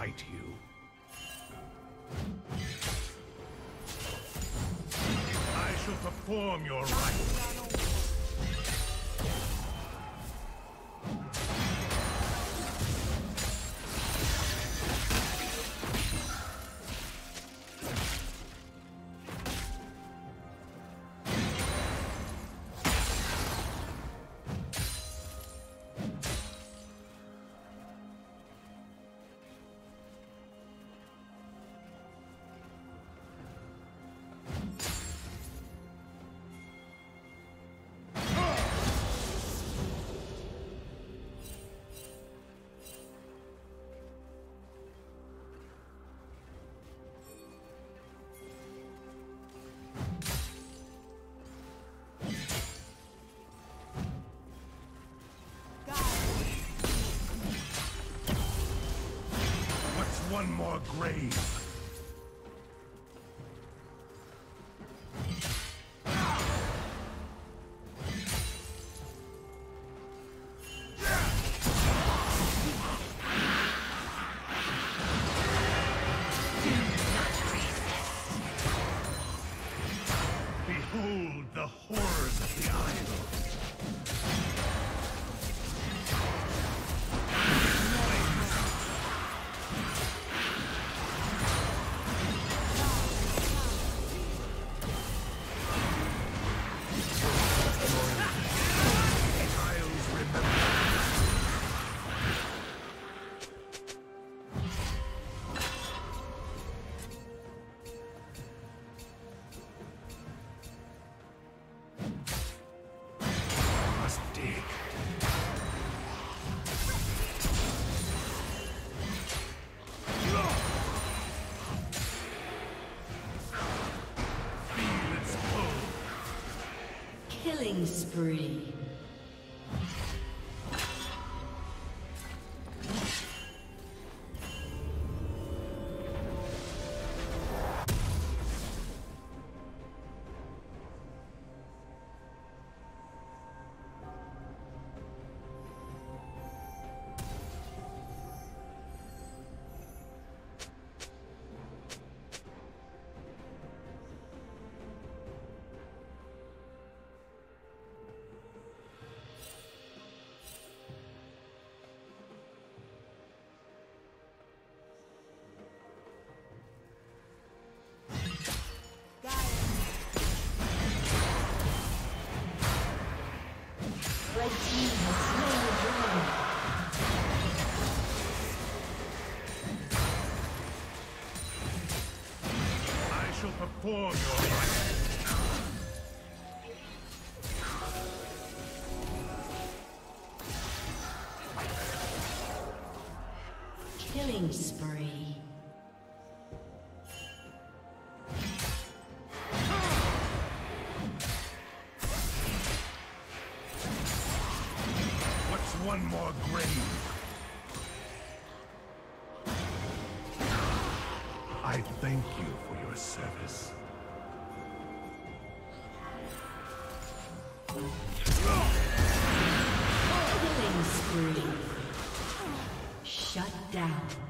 Smite you. I shall perform your rites. One more grave. Spree. Killing spree. What's one more grave? Thank you for your service. Killing spree. Shut down.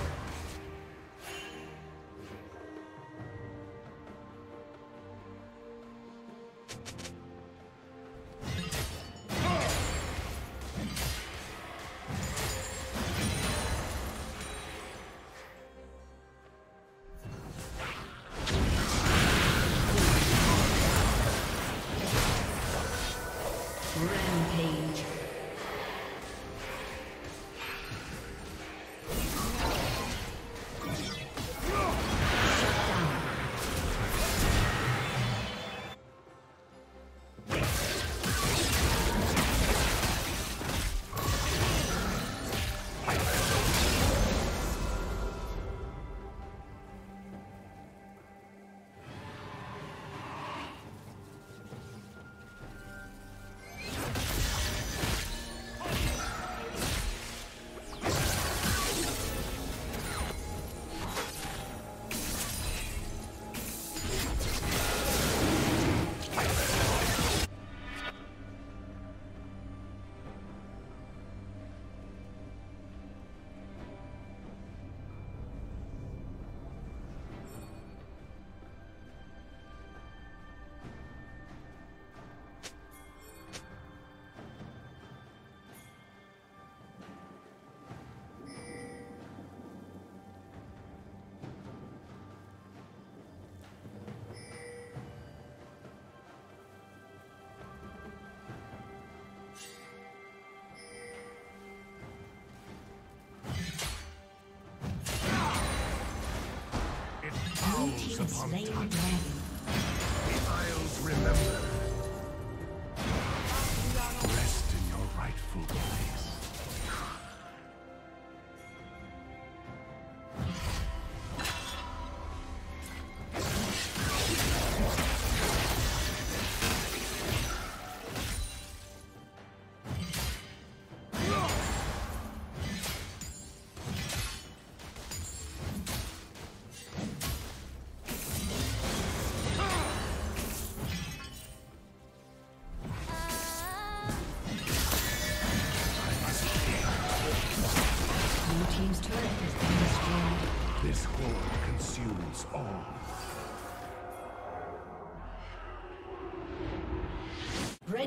upon time.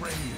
One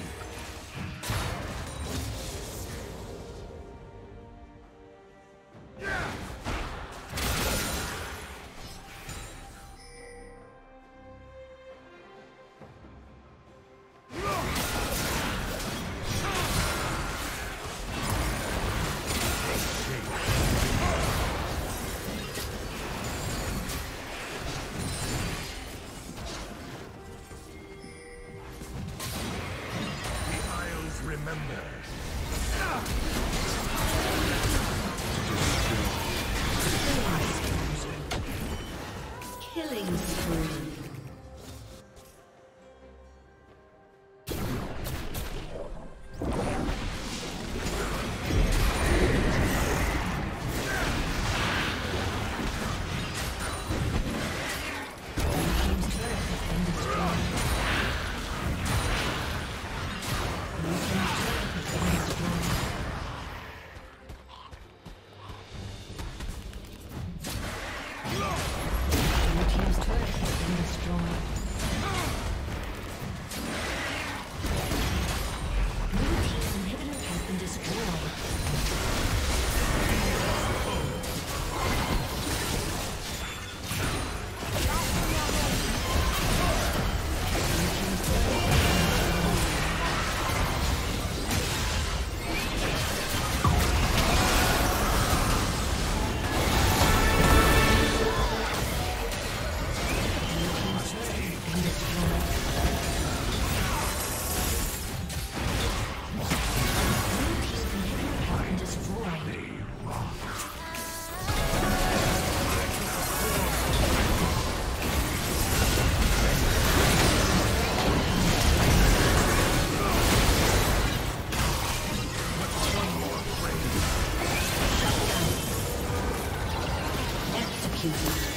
Executed.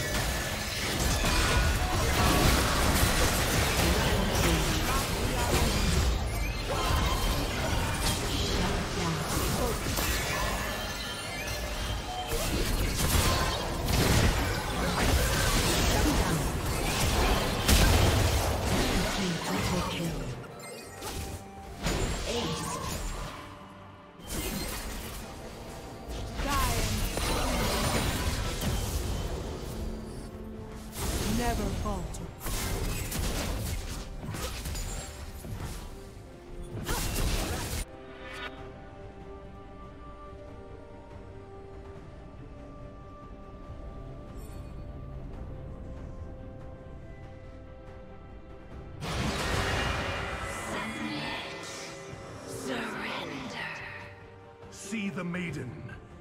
The maiden.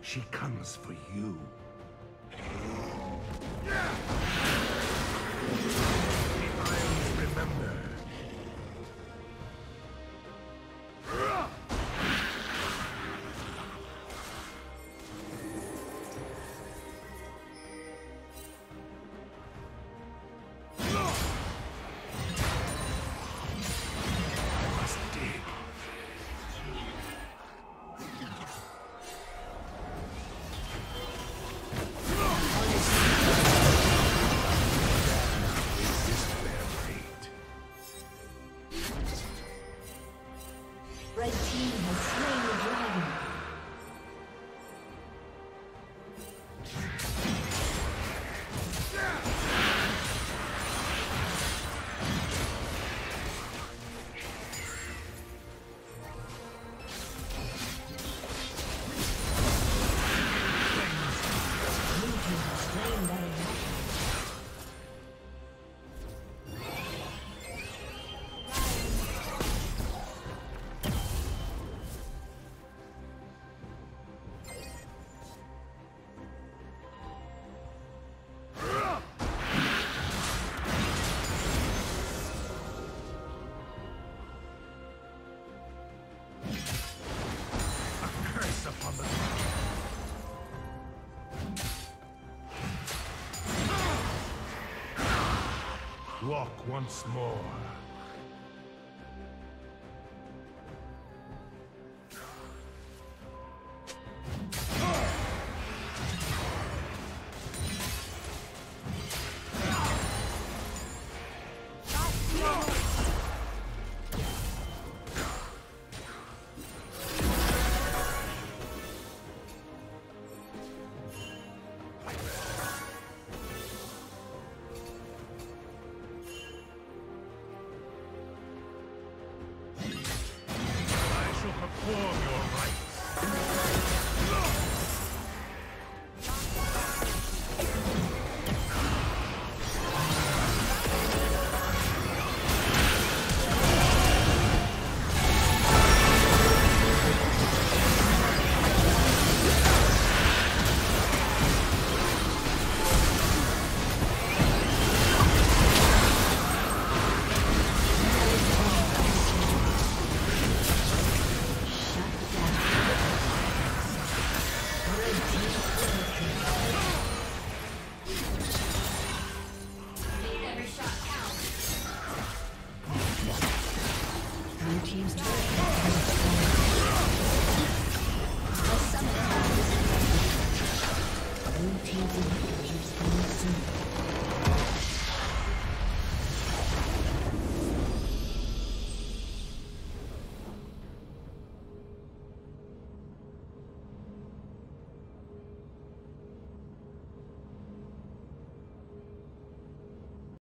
She comes for you. Once more.